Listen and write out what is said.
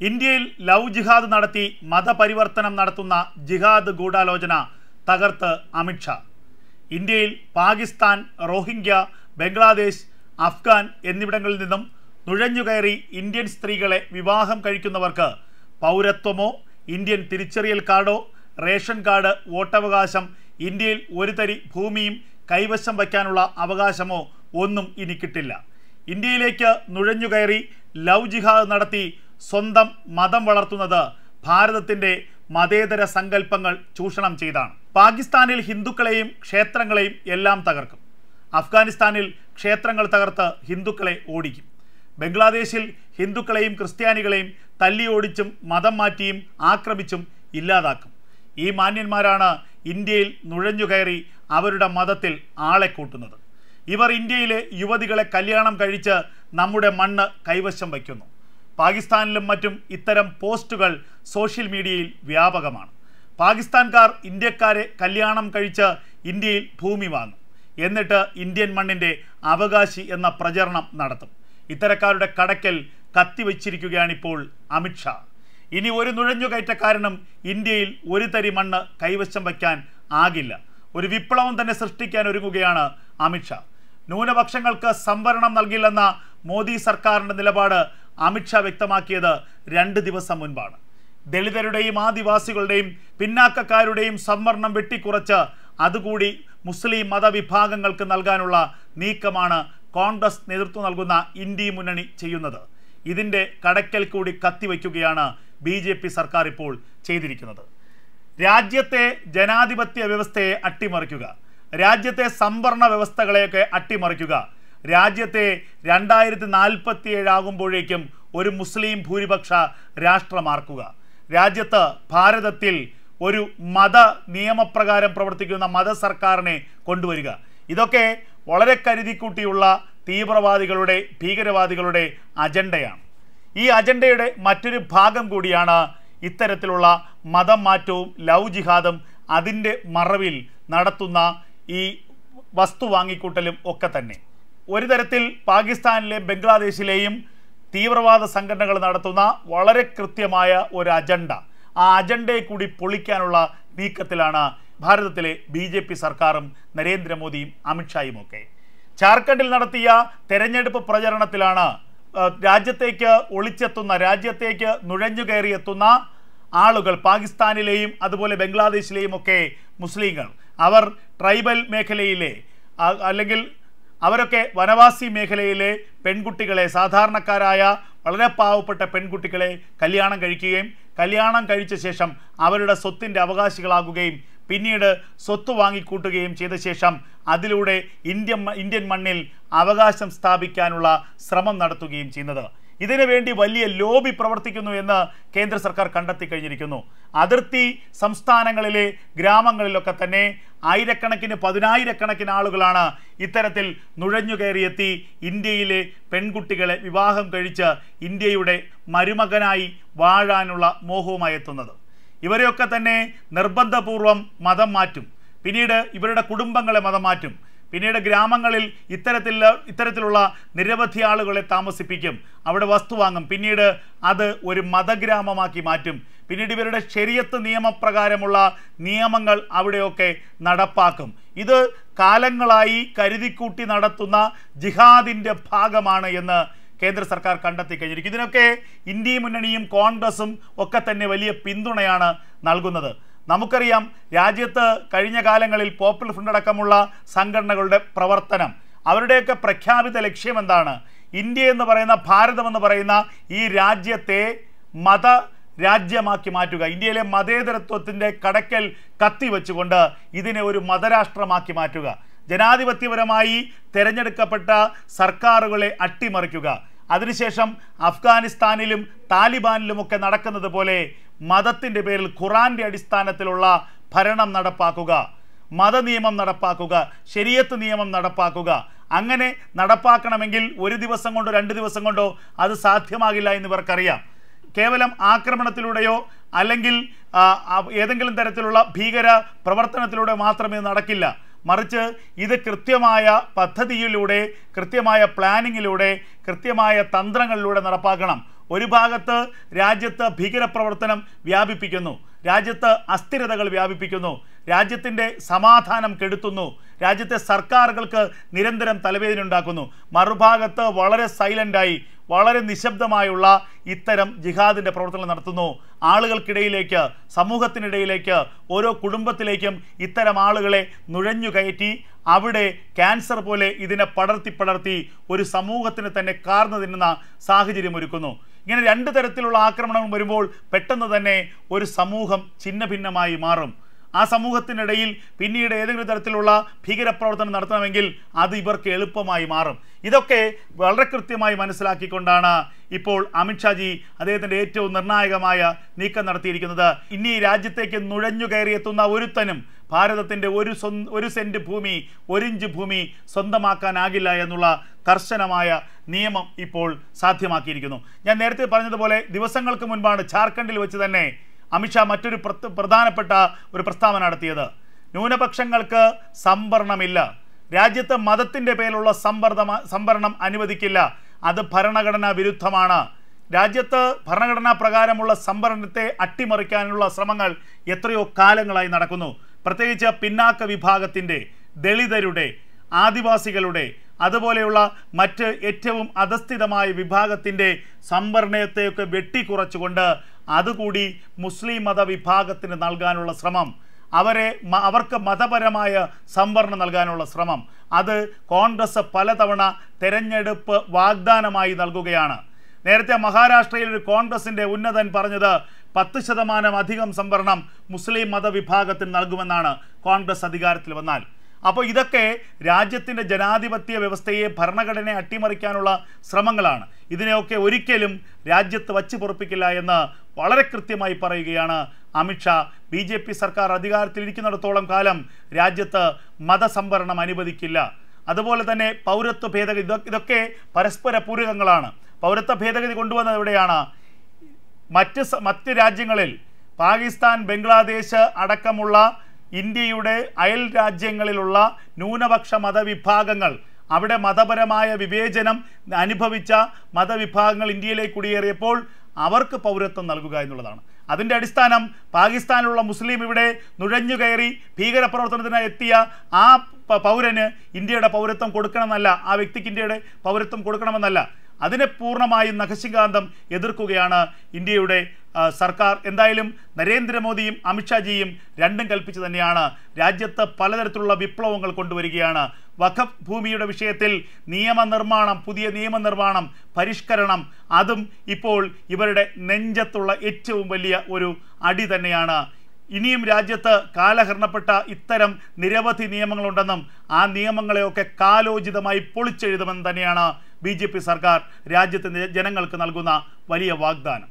ഇന്ത്യയിൽ ലവ് ജിഹാദ് നടത്തി മതപരിവർത്തനം നടത്തുന്ന ജിഹാദ് ഗൂഢാലോചന തകർത്ത് അമിത്ഷാ ഇന്ത്യയിൽ പാകിസ്ഥാൻ റോഹിംഗ്യ ബംഗ്ലാദേശ് അഫ്ഗാൻ എന്നിവിടങ്ങളിൽ നിന്നും നുഴഞ്ഞുകയറി ഇന്ത്യൻ സ്ത്രീകളെ വിവാഹം കഴിക്കുന്നവർക്ക് പൗരത്വമോ ഇന്ത്യൻ തിരിച്ചറിയൽ കാർഡോ റേഷൻ കാർഡ് വോട്ടവകാശം ഇന്ത്യയിൽ ഒരു തരി ഭൂമിയും കൈവശം വയ്ക്കാനുള്ള അവകാശമോ ഒന്നും ഇനി കിട്ടില്ല. ഇന്ത്യയിലേക്ക് നുഴഞ്ഞുകയറി ലവ് ജിഹാദ് നടത്തി സ്വന്തം മതം വളർത്തുന്നത് ഭാരതത്തിന്റെ മതേതര സങ്കല്പങ്ങൾ ചൂഷണം ചെയ്താണ്. പാകിസ്ഥാനിൽ ഹിന്ദുക്കളെയും ക്ഷേത്രങ്ങളെയും എല്ലാം തകർക്കും. അഫ്ഗാനിസ്ഥാനിൽ ക്ഷേത്രങ്ങൾ തകർത്ത് ഹിന്ദുക്കളെ ഓടിക്കും. ബംഗ്ലാദേശിൽ ഹിന്ദുക്കളെയും ക്രിസ്ത്യാനികളെയും തല്ലി ഓടിച്ചും മതം മാറ്റിയും ആക്രമിച്ചും ഇല്ലാതാക്കും. ഈ മാന്യന്മാരാണ് ഇന്ത്യയിൽ നുഴഞ്ഞുകയറി അവരുടെ മതത്തിൽ ആളെ കൂട്ടുന്നത്. ഇവർ ഇന്ത്യയിലെ യുവതികളെ കല്യാണം കഴിച്ച് നമ്മുടെ മണ്ണ് കൈവശം വയ്ക്കുന്നു. പാകിസ്ഥാനിലും മറ്റും ഇത്തരം പോസ്റ്റുകൾ സോഷ്യൽ മീഡിയയിൽ വ്യാപകമാണ്. പാകിസ്ഥാൻകാർ ഇന്ത്യക്കാരെ കല്യാണം കഴിച്ച് ഇന്ത്യയിൽ ഭൂമി വാങ്ങും. എന്നിട്ട് ഇന്ത്യൻ മണ്ണിന്റെ അവകാശി എന്ന പ്രചരണം നടത്തും. ഇത്തരക്കാരുടെ കടക്കൽ കത്തിവച്ചിരിക്കുകയാണിപ്പോൾ അമിത്ഷാ ഇനി ഒരു നുഴഞ്ഞുകയറ്റക്കാരനും ഇന്ത്യയിൽ ഒരു തരി മണ്ണ് കൈവശം വയ്ക്കാൻ ആകില്ല. ഒരു വിപ്ലവം തന്നെ സൃഷ്ടിക്കാൻ ഒരുങ്ങുകയാണ് അമിത്ഷാ ന്യൂനപക്ഷങ്ങൾക്ക് സംവരണം നൽകില്ലെന്ന മോദി സർക്കാരിന്റെ നിലപാട് അമിത്ഷാ വ്യക്തമാക്കിയത് രണ്ട് ദിവസം മുൻപാണ്. ദളിതരുടെയും ആദിവാസികളുടെയും പിന്നാക്കക്കാരുടെയും സംവരണം വെട്ടിക്കുറച്ച് അതുകൂടി മുസ്ലിം മതവിഭാഗങ്ങൾക്ക് നൽകാനുള്ള നീക്കമാണ് കോൺഗ്രസ് നേതൃത്വം നൽകുന്ന ഇന്ത്യ മുന്നണി ചെയ്യുന്നത്. ഇതിന്റെ കടക്കൽ കൂടി കത്തിവയ്ക്കുകയാണ് ബി ജെ പി സർക്കാർ ഇപ്പോൾ ചെയ്തിരിക്കുന്നത്. രാജ്യത്തെ ജനാധിപത്യ വ്യവസ്ഥയെ അട്ടിമറിക്കുക. രാജ്യത്തെ സംവരണ വ്യവസ്ഥകളെയൊക്കെ അട്ടിമറിക്കുക. രാജ്യത്തെ രണ്ടായിരത്തി നാൽപ്പത്തി ഏഴാകുമ്പോഴേക്കും ഒരു മുസ്ലിം ഭൂരിപക്ഷ രാഷ്ട്രമാർക്കുക. രാജ്യത്ത് ഭാരതത്തിൽ ഒരു മത നിയമപ്രകാരം പ്രവർത്തിക്കുന്ന മത സർക്കാരിനെ കൊണ്ടുവരിക. ഇതൊക്കെ വളരെ കരുതിക്കൂട്ടിയുള്ള തീവ്രവാദികളുടെ ഭീകരവാദികളുടെ അജണ്ടയാണ്. ഈ അജണ്ടയുടെ മറ്റൊരു ഭാഗം കൂടിയാണ് ഇത്തരത്തിലുള്ള മതം മാറ്റവും ലവ് ജിഹാദും അതിന്റെ മറവിൽ നടത്തുന്ന ഈ വസ്തു വാങ്ങിക്കൂട്ടലും ഒക്കെ തന്നെ. ഒരു തരത്തിൽ പാകിസ്ഥാനിലെ ബംഗ്ലാദേശിലെയും തീവ്രവാദ സംഘടനകൾ നടത്തുന്ന വളരെ കൃത്യമായ ഒരു അജണ്ട. ആ അജണ്ടയെ കൂടി പൊളിക്കാനുള്ള നീക്കത്തിലാണ് ഭാരതത്തിലെ ബി ജെ പി സർക്കാരും നരേന്ദ്രമോദിയും അമിത്ഷായും ഒക്കെ ജാർഖണ്ഡിൽ നടത്തിയ തെരഞ്ഞെടുപ്പ് പ്രചരണത്തിലാണ് രാജ്യത്തേക്ക് ഒളിച്ചെത്തുന്ന രാജ്യത്തേക്ക് നുഴഞ്ഞു കയറിയെത്തുന്ന ആളുകൾ പാകിസ്ഥാനിലെയും അതുപോലെ ബംഗ്ലാദേശിലെയും ഒക്കെ മുസ്ലിങ്ങൾ. അവർ ട്രൈബൽ മേഖലയിലെ അല്ലെങ്കിൽ അവരൊക്കെ വനവാസി മേഖലയിലെ പെൺകുട്ടികളെ സാധാരണക്കാരായ വളരെ പാവപ്പെട്ട പെൺകുട്ടികളെ കല്യാണം കഴിക്കുകയും കല്യാണം കഴിച്ച ശേഷം അവരുടെ സ്വത്തിന്റെ അവകാശികളാകുകയും പിന്നീട് സ്വത്ത് വാങ്ങിക്കൂട്ടുകയും ചെയ്ത ശേഷം അതിലൂടെ ഇന്ത്യൻ ഇന്ത്യൻ മണ്ണിൽ അവകാശം സ്ഥാപിക്കാനുള്ള ശ്രമം നടത്തുകയും ചെയ്യുന്നത്. ഇതിനു വേണ്ടി വലിയ ലോബി പ്രവർത്തിക്കുന്നു എന്ന് കേന്ദ്ര സർക്കാർ കണ്ടെത്തി കഴിഞ്ഞിരിക്കുന്നു അതിർത്തി സംസ്ഥാനങ്ങളിലെ ഗ്രാമങ്ങളിലൊക്കെ തന്നെ ആയിരക്കണക്കിന് പതിനായിരക്കണക്കിന് ആളുകളാണ് ഇത്തരത്തിൽ നുഴഞ്ഞുകയറിയെത്തി ഇന്ത്യയിലെ പെൺകുട്ടികളെ വിവാഹം കഴിച്ച് ഇന്ത്യയുടെ മരുമകനായി വാഴാനുള്ള മോഹവുമായി എത്തുന്നത്. ഇവരെയൊക്കെ തന്നെ നിർബന്ധപൂർവം മതം മാറ്റും. പിന്നീട് ഇവരുടെ കുടുംബങ്ങളെ മതം മാറ്റും. പിന്നീട് ഗ്രാമങ്ങളിൽ ഇത്തരത്തിൽ ഇത്തരത്തിലുള്ള നിരവധി ആളുകളെ താമസിപ്പിക്കും. അവിടെ വസ്തു വാങ്ങും. പിന്നീട് അത് ഒരു മതഗ്രാമമാക്കി മാറ്റും. പിന്നീട് ഇവരുടെ ശരിയത്ത് നിയമപ്രകാരമുള്ള നിയമങ്ങൾ അവിടെയൊക്കെ നടപ്പാക്കും. ഇത് കാലങ്ങളായി കരുതിക്കൂട്ടി നടത്തുന്ന ജിഹാദിന്റെ ഭാഗമാണ് എന്ന് കേന്ദ്ര സർക്കാർ കണ്ടെത്തി കഴിഞ്ഞിരിക്കും ഇതിനൊക്കെ ഇന്ത്യ മുന്നണിയും കോൺഗ്രസും ഒക്കെ തന്നെ വലിയ പിന്തുണയാണ് നൽകുന്നത്. നമുക്കറിയാം രാജ്യത്ത് കഴിഞ്ഞ കാലങ്ങളിൽ പോപ്പുലർ ഫ്രണ്ട് അടക്കമുള്ള സംഘടനകളുടെ പ്രവർത്തനം. അവരുടെയൊക്കെ പ്രഖ്യാപിത ലക്ഷ്യം എന്താണ്? ഇന്ത്യ എന്ന് പറയുന്ന ഭാരതം എന്ന് പറയുന്ന ഈ രാജ്യത്തെ മത രാജ്യമാക്കി മാറ്റുക. ഇന്ത്യയിലെ മതേതരത്വത്തിന്റെ കടക്കൽ കത്തി വെച്ചുകൊണ്ട് ഇതിനെ ഒരു മതരാഷ്ട്രമാക്കി മാറ്റുക. ജനാധിപത്യപരമായി തിരഞ്ഞെടുക്കപ്പെട്ട സർക്കാരുകളെ അട്ടിമറിക്കുക. അതിനുശേഷം അഫ്ഗാനിസ്ഥാനിലും താലിബാനിലുമൊക്കെ നടക്കുന്നത് പോലെ മതത്തിന്റെ പേരിൽ ഖുറാന്റെ അടിസ്ഥാനത്തിലുള്ള ഭരണം നടപ്പാക്കുക മതനിയമം നടപ്പാക്കുക ശരിയത്ത് നിയമം നടപ്പാക്കുക. അങ്ങനെ നടപ്പാക്കണമെങ്കിൽ ഒരു ദിവസം കൊണ്ടോ രണ്ട് ദിവസം കൊണ്ടോ അത് സാധ്യമാകില്ല എന്ന് ഇവർക്കറിയാം. കേവലം ആക്രമണത്തിലൂടെയോ അല്ലെങ്കിൽ ഏതെങ്കിലും തരത്തിലുള്ള ഭീകര പ്രവർത്തനത്തിലൂടെ മാത്രമേ നടക്കില്ല. മറിച്ച് ഇത് കൃത്യമായ പദ്ധതിയിലൂടെ കൃത്യമായ പ്ലാനിങ്ങിലൂടെ കൃത്യമായ തന്ത്രങ്ങളിലൂടെ നടപ്പാക്കണം. ഒരു ഭാഗത്ത് രാജ്യത്ത് ഭീകരപ്രവർത്തനം വ്യാപിപ്പിക്കുന്നു രാജ്യത്ത് അസ്ഥിരതകൾ വ്യാപിപ്പിക്കുന്നു. രാജ്യത്തിന്റെ സമാധാനം കെടുത്തുന്നു. രാജ്യത്തെ സർക്കാരുകൾക്ക് നിരന്തരം തലവേദന ഉണ്ടാക്കുന്നു മറുഭാഗത്ത് വളരെ സൈലന്റായി വളരെ നിശബ്ദമായുള്ള ഇത്തരം ജിഹാദിന്റെ പ്രവർത്തനം നടത്തുന്നു. ആളുകൾക്കിടയിലേക്ക് സമൂഹത്തിനിടയിലേക്ക് ഓരോ കുടുംബത്തിലേക്കും ഇത്തരം ആളുകളെ നുഴഞ്ഞു കയറ്റി അവിടെ ക്യാൻസർ പോലെ ഇതിനെ പടർത്തി പടർത്തി ഒരു സമൂഹത്തിന് തന്നെ കാർന്നു തിന്നുന്ന സാഹചര്യം ഒരുക്കുന്നു. ഇങ്ങനെ രണ്ട് തരത്തിലുള്ള ആക്രമണങ്ങൾ വരുമ്പോൾ പെട്ടെന്ന് തന്നെ ഒരു സമൂഹം ഛിന്നഭിന്നമായി മാറും. ആ സമൂഹത്തിനിടയിൽ പിന്നീട് ഏതെങ്കിലും തരത്തിലുള്ള ഭീകരപ്രവർത്തനം നടത്തണമെങ്കിൽ അത് ഇവർക്ക് എളുപ്പമായി മാറും. ഇതൊക്കെ വളരെ കൃത്യമായി മനസ്സിലാക്കിക്കൊണ്ടാണ് ഇപ്പോൾ അമിത്ഷാജി അദ്ദേഹത്തിന്റെ ഏറ്റവും നിർണായകമായ നീക്കം നടത്തിയിരിക്കുന്നത്. ഇനി രാജ്യത്തേക്ക് നുഴഞ്ഞു കയറിയെത്തുന്ന ഒരുത്തനും ഭാരതത്തിന്റെ ഒരു ഒരു സെന്റ് ഭൂമി ഒരിഞ്ച് ഭൂമി സ്വന്തമാക്കാനാകില്ല എന്നുള്ള കർശനമായ നിയമം ഇപ്പോൾ സാധ്യമാക്കിയിരിക്കുന്നു. ഞാൻ നേരത്തെ പറഞ്ഞതുപോലെ ദിവസങ്ങൾക്ക് മുൻപാണ് ജാർഖണ്ഡിൽ വെച്ച് തന്നെ അമിത്ഷാ മറ്റൊരു പ്രധാനപ്പെട്ട ഒരു പ്രസ്താവന നടത്തിയത്. ന്യൂനപക്ഷങ്ങൾക്ക് സംവരണമില്ല. രാജ്യത്ത് മതത്തിന്റെ പേരിലുള്ള സമ്പർദ്ദമ സംവരണം അനുവദിക്കില്ല. അത് ഭരണഘടനാ വിരുദ്ധമാണ്. രാജ്യത്ത് ഭരണഘടനാ പ്രകാരമുള്ള സംവരണത്തെ അട്ടിമറിക്കാനുള്ള ശ്രമങ്ങൾ എത്രയോ കാലങ്ങളായി നടക്കുന്നു. പ്രത്യേകിച്ച് പിന്നാക്ക വിഭാഗത്തിന്റെ ദളിതരുടെ ആദിവാസികളുടെ അതുപോലെയുള്ള മറ്റ് ഏറ്റവും അധസ്ഥിതമായ വിഭാഗത്തിന്റെ സംവരണത്തെയൊക്കെ വെട്ടിക്കുറച്ചുകൊണ്ട് അതുകൂടി മുസ്ലിം മത വിഭാഗത്തിന് നൽകാനുള്ള ശ്രമം അവരെ അവർക്ക് മതപരമായ സംവരണം നൽകാനുള്ള ശ്രമം. അത് കോൺഗ്രസ് പലതവണ തെരഞ്ഞെടുപ്പ് വാഗ്ദാനമായി നൽകുകയാണ്. നേരത്തെ മഹാരാഷ്ട്രയിൽ ഒരു കോൺഗ്രസിന്റെ ഉന്നതൻ പറഞ്ഞത് പത്ത് ശതമാനം അധികം സംവരണം മുസ്ലിം മതവിഭാഗത്തിന് നൽകുമെന്നാണ് കോൺഗ്രസ് അധികാരത്തിൽ വന്നാൽ. അപ്പോൾ ഇതൊക്കെ രാജ്യത്തിന്റെ ജനാധിപത്യ വ്യവസ്ഥയെ ഭരണഘടനയെ അട്ടിമറിക്കാനുള്ള ശ്രമങ്ങളാണ്. ഇതിനെയൊക്കെ ഒരിക്കലും രാജ്യത്ത് വച്ച് പൊറപ്പിക്കില്ല എന്ന് വളരെ കൃത്യമായി പറയുകയാണ് അമിത്ഷാ ബി ജെ പി സർക്കാർ അധികാരത്തിലിരിക്കുന്നിടത്തോളം കാലം രാജ്യത്ത് മതസംവരണം അനുവദിക്കില്ല. അതുപോലെ തന്നെ പൗരത്വ ഭേദഗതി ഇതൊക്കെ പരസ്പര പൂരകങ്ങളാണ്. പൗരത്വ ഭേദഗതി കൊണ്ടുവന്നത് എവിടെയാണ്? മറ്റ് മറ്റ് രാജ്യങ്ങളിൽ. പാകിസ്ഥാൻ ബംഗ്ലാദേശ് അടക്കമുള്ള ഇന്ത്യയുടെ അയൽ രാജ്യങ്ങളിലുള്ള ന്യൂനപക്ഷ മതവിഭാഗങ്ങൾ. അവിടെ മതപരമായ വിവേചനം അനുഭവിച്ച മതവിഭാഗങ്ങൾ ഇന്ത്യയിലേക്ക് കുടിയേറിയപ്പോൾ അവർക്ക് പൗരത്വം നൽകുക എന്നുള്ളതാണ്. അതിന്റെ അടിസ്ഥാനം പാകിസ്ഥാനിലുള്ള മുസ്ലിം ഇവിടെ നുഴഞ്ഞു കയറി ഭീകരപ്രവർത്തനത്തിനായി എത്തിയ ആ പൗരന് ഇന്ത്യയുടെ പൗരത്വം കൊടുക്കണമെന്നല്ല ആ വ്യക്തിക്ക് ഇന്ത്യയുടെ പൗരത്വം കൊടുക്കണമെന്നല്ല. അതിനെ പൂർണമായും നഖശികാന്തം എതിർക്കുകയാണ് ഇന്ത്യയുടെ സർക്കാർ. എന്തായാലും നരേന്ദ്രമോദിയും അമിത്ഷാജിയും രണ്ടും കൽപ്പിച്ചു തന്നെയാണ് രാജ്യത്ത് പലതരത്തിലുള്ള വിപ്ലവങ്ങൾ കൊണ്ടുവരികയാണ്. വഖഫ് ഭൂമിയുടെ വിഷയത്തിൽ നിയമനിർമ്മാണം പുതിയ നിയമനിർമ്മാണം പരിഷ്കരണം അതും ഇപ്പോൾ ഇവരുടെ നെഞ്ചത്തുള്ള ഏറ്റവും വലിയ ഒരു അടി തന്നെയാണ് ഇനിയും രാജ്യത്ത് കാലഹരണപ്പെട്ട ഇത്തരം നിരവധി നിയമങ്ങളുണ്ടെന്നും ആ നിയമങ്ങളെയൊക്കെ കാലോചിതമായി പൊളിച്ചെഴുതുമെന്ന് തന്നെയാണ് ബി സർക്കാർ രാജ്യത്തെ ജനങ്ങൾക്ക് നൽകുന്ന വലിയ വാഗ്ദാനം.